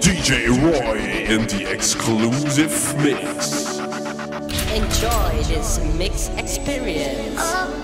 DJ Roy in the exclusive mix. Enjoy this mix experience. Oh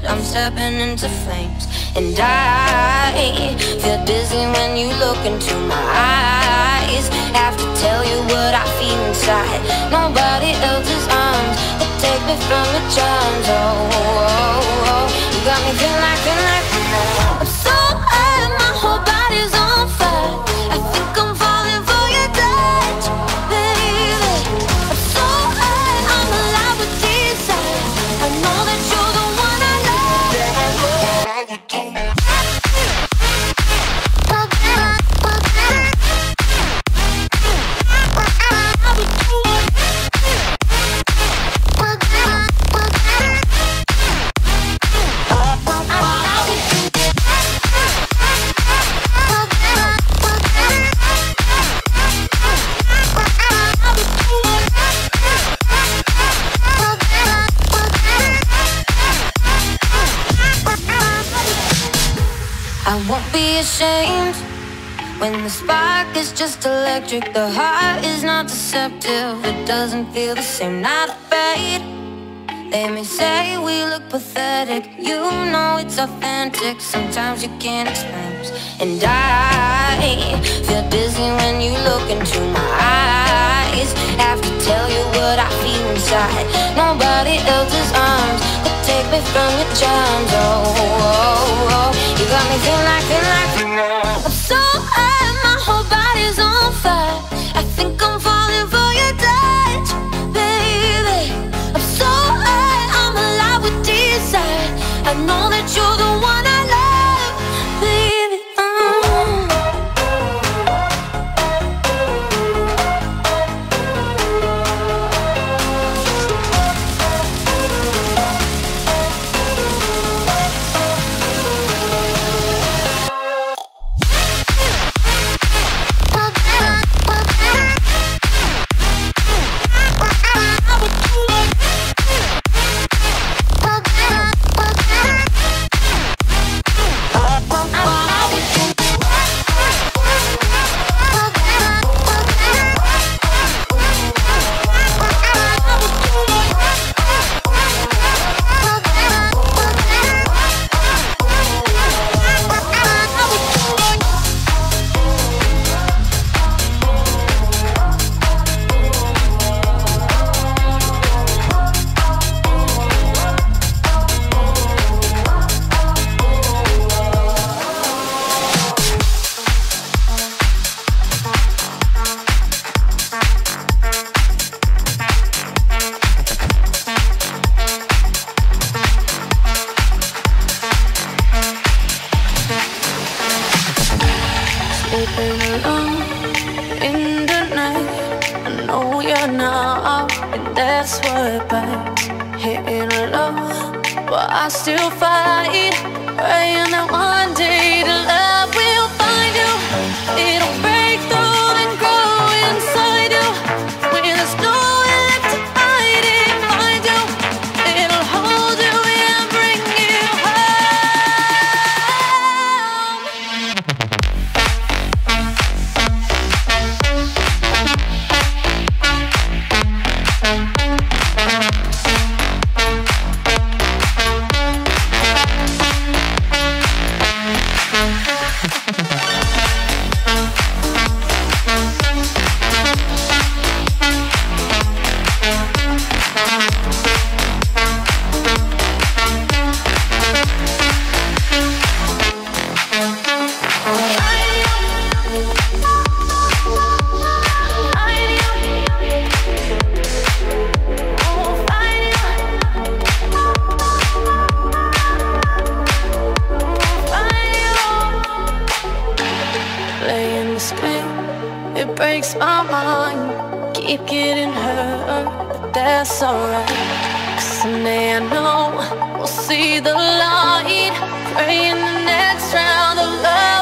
stepping into flames. And I feel dizzy when you look into my eyes. Have to tell you what I feel inside. Nobody else's arms will take me from your charms. Oh, oh, oh, oh. You got me feeling like, feeling like I'm so high, my whole body's on fire ashamed when the spark is just electric. The heart is not deceptive, it doesn't feel the same. Not afraid. They may say we look pathetic. You know it's authentic. Sometimes you can't explain. And I feel dizzy when you look into my eyes. Have to tell you what I feel inside. Nobody else's arms will take me from your charms. Oh, oh, oh, oh. you got me feeling like, feeling like. I'm so high, my whole body's on fire. I think I'm falling for your touch, baby. I'm so high, I'm alive with desire. I know that you're the one that's alright. Someday I know we'll see the light. Praying the next round of love.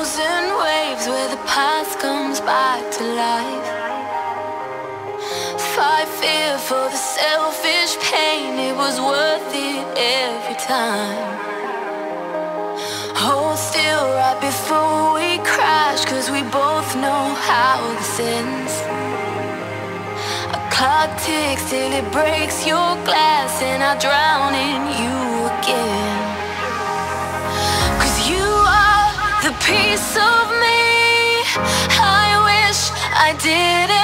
thousand waves where the past comes back to life. Fight fear for the selfish pain, it was worth it every time. Hold still right before we crash, cause we both know how this ends. A clock ticks till it breaks your glass, and I drown in you again. piece of me. I wish I didn't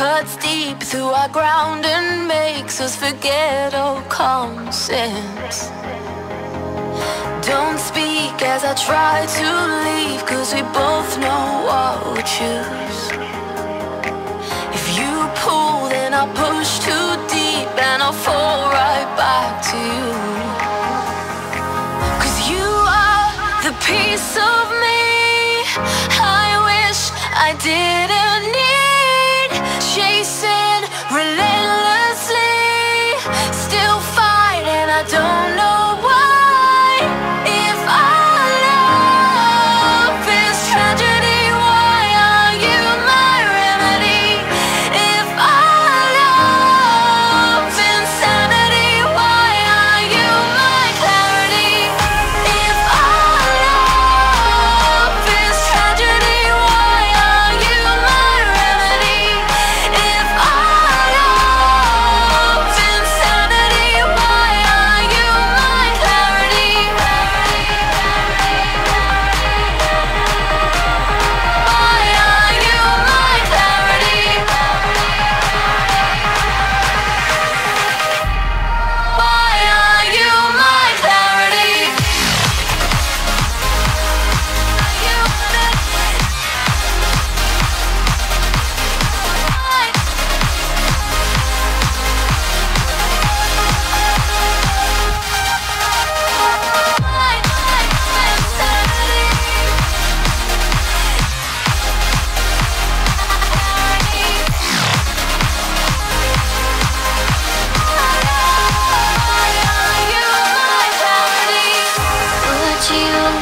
cuts deep through our ground and makes us forget all common sense. Don't speak as I try to leave, cause we both know what we choose. If you pull, then I'll push too deep and I'll fall right back to you. Cause you are the piece of me I wish I didn't need.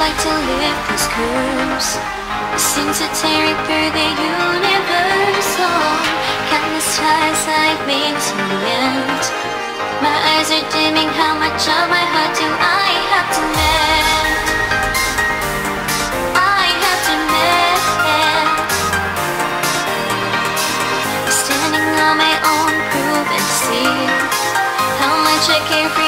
Like to these curves? Seem to tearing through the universe. Oh, countless tries I've made to the end. My eyes are dimming. How much of my heart do I have to mend? I have to mend. Standing on my own, prove and see how much I care for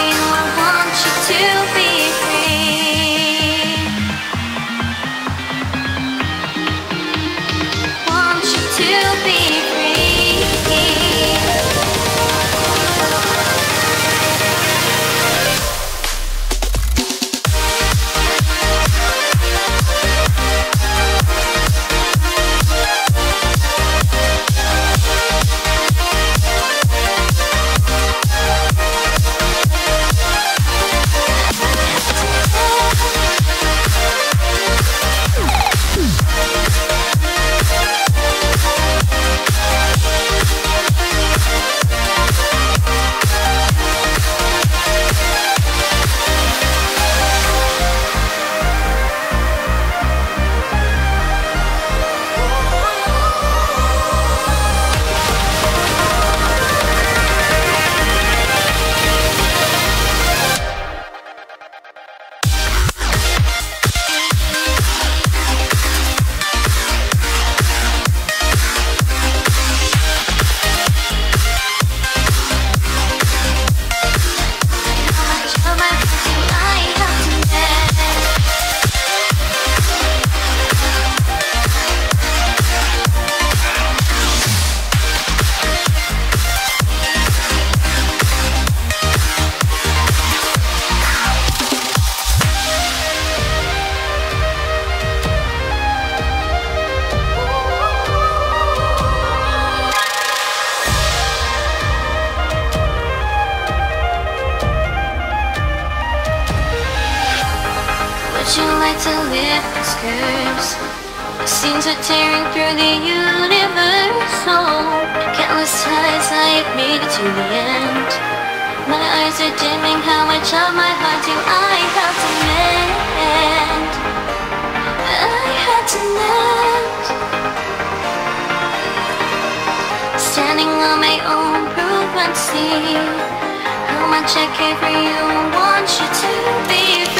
are tearing through the universe. Oh, countless times I have made it to the end. My eyes are dimming. How much of my heart do I have to mend? I had to mend. Standing on my own, prove and see how much I care for you. Want you to be free.